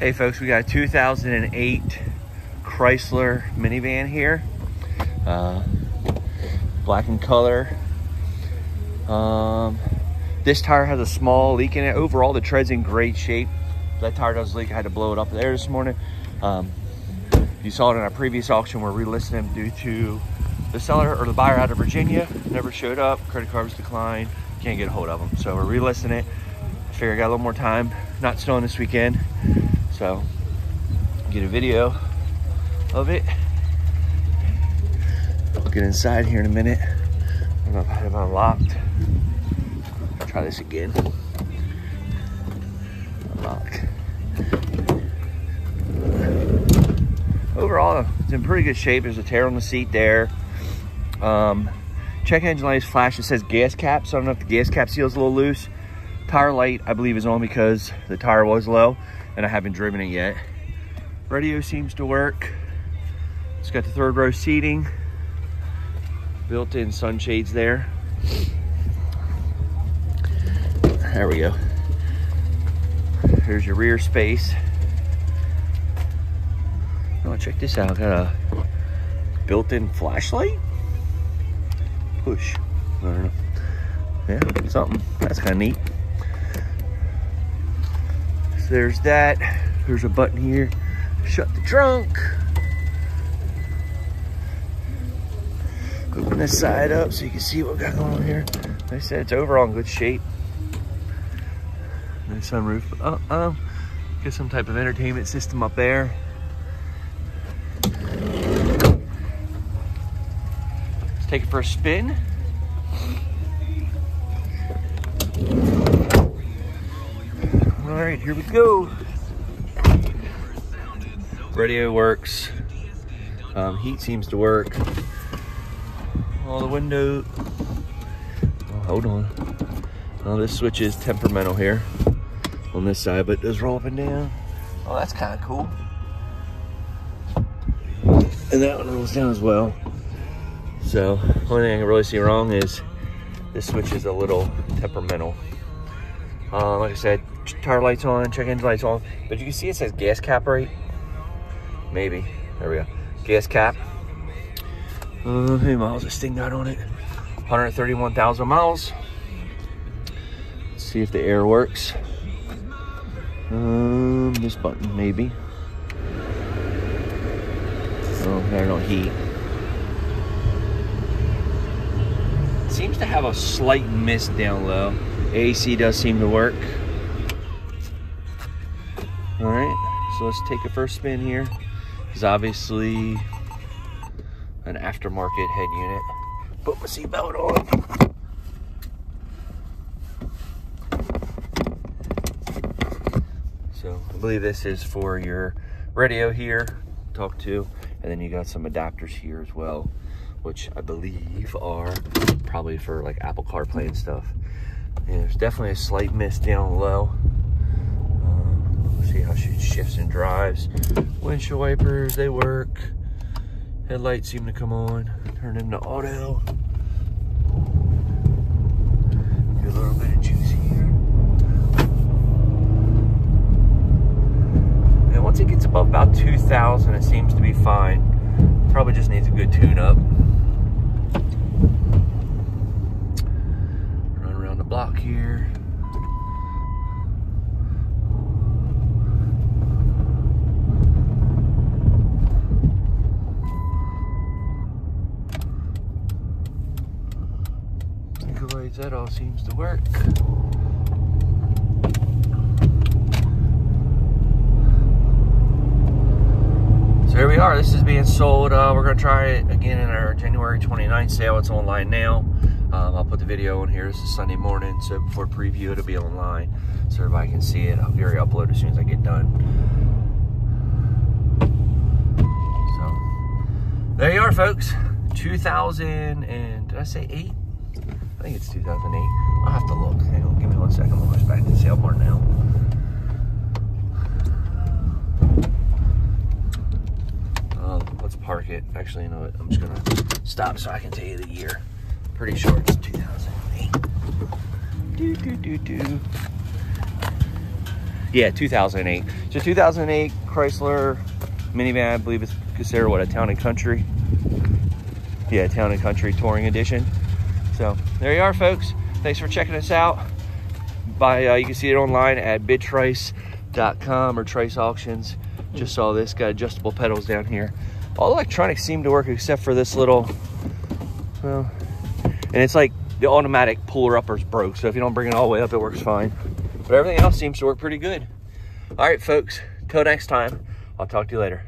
Hey folks, we got a 2008 Chrysler minivan here. Uh, black in color. Um, this tire has a small leak in it. Overall, the tread's in great shape. That tire does leak. I had to blow it up there this morning. Um, you saw it in our previous auction. where We're relisting them due to the seller or the buyer out of Virginia never showed up. Credit card was declined. Can't get a hold of them. So we're relisting it. I figure I got a little more time. Not snowing this weekend. So get a video of it. I'll get inside here in a minute. I don't know if I have unlocked. I'll try this again. Unlock. Overall, it's in pretty good shape. There's a tear on the seat there. Um, check engine light is flash. It says gas cap, so I don't know if the gas cap seal is a little loose. Tire light, I believe, is on because the tire was low and I haven't driven it yet. Radio seems to work. It's got the third row seating, built-in sunshades there. There we go. Here's your rear space. Oh, check this out. Got a built-in flashlight. Push. I don't know. Yeah, something. That's kind of neat there's that. There's a button here. Shut the trunk. Open this side up so you can see what we got going on here. Like I said, it's overall in good shape. Nice sunroof. Uh, um, get some type of entertainment system up there. Let's take it for a spin. All right, here we go. Radio works. Um, heat seems to work. All the window. Oh, hold on. Oh, this switch is temperamental here on this side, but it does roll up and down. Oh, that's kind of cool. And that one rolls down as well. So, only thing I can really see wrong is this switch is a little temperamental. Uh, like I said, tire lights on, check engine lights on. But you can see it says gas cap right. Maybe. There we go. Gas cap. Uh, how many miles this thing got on it? 131,000 miles. Let's see if the air works. Um, this button maybe. Oh, there no heat. seems to have a slight mist down low. AC does seem to work. All right, so let's take a first spin here. Because obviously an aftermarket head unit. Put my seatbelt on. So I believe this is for your radio here, talk to, and then you got some adapters here as well, which I believe are probably for like Apple CarPlay and stuff. And there's definitely a slight mist down low um, see how she shifts and drives. Windshield wipers, they work. Headlights seem to come on. Turn them to auto. A little bit of juice here. And once it gets above about 2,000, it seems to be fine. Probably just needs a good tune-up. Run around the block here. That all seems to work. So here we are. This is being sold. Uh, we're going to try it again in our January 29th sale. It's online now. Um, I'll put the video on here. This is Sunday morning, so before preview, it'll be online so everybody can see it. I'll get upload as soon as I get done. So there you are, folks. 2000 and did I say eight? I think it's 2008. I'll have to look. Hang on, give me one second. We'll back to the sale now. Um, let's park it. Actually, you know what? I'm just gonna stop so I can tell you the year. Pretty sure it's 2008. Do do do do. Yeah, 2008. So 2008 Chrysler minivan, I believe it's considered what, a town and country? Yeah, town and country touring edition. So there you are, folks. Thanks for checking us out. By uh, You can see it online at bidtrice.com or Trice Auctions. Just saw this, got adjustable pedals down here. All electronics seem to work except for this little, well, and it's like the automatic puller uppers broke. So if you don't bring it all the way up, it works fine. But everything else seems to work pretty good. All right, folks, till next time, I'll talk to you later.